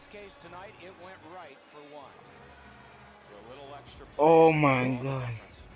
this case tonight, it went right for one. A little extra play Oh my God. difference.